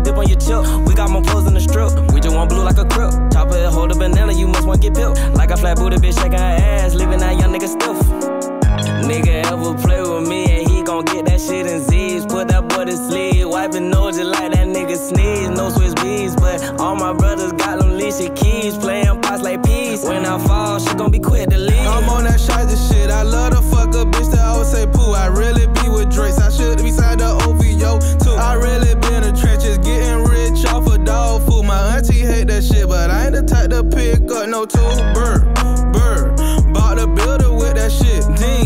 dip on your chip. We got more pros in the strip. We just want blue like a crip. Chop it, hold a banana, you must want get built. Like a flat booty bitch shaking her ass, leaving that young nigga stiff. Nigga ever play with me and he gon' get that shit in Z's. Put that boy to sleep, wiping nose just like that nigga sneeze. No Swiss bees, but all my brothers got them leashy keys. Playing pots like peas. When I fall, she gon' be quick to leave. no two burr, burr. Bought a builder with that shit. Then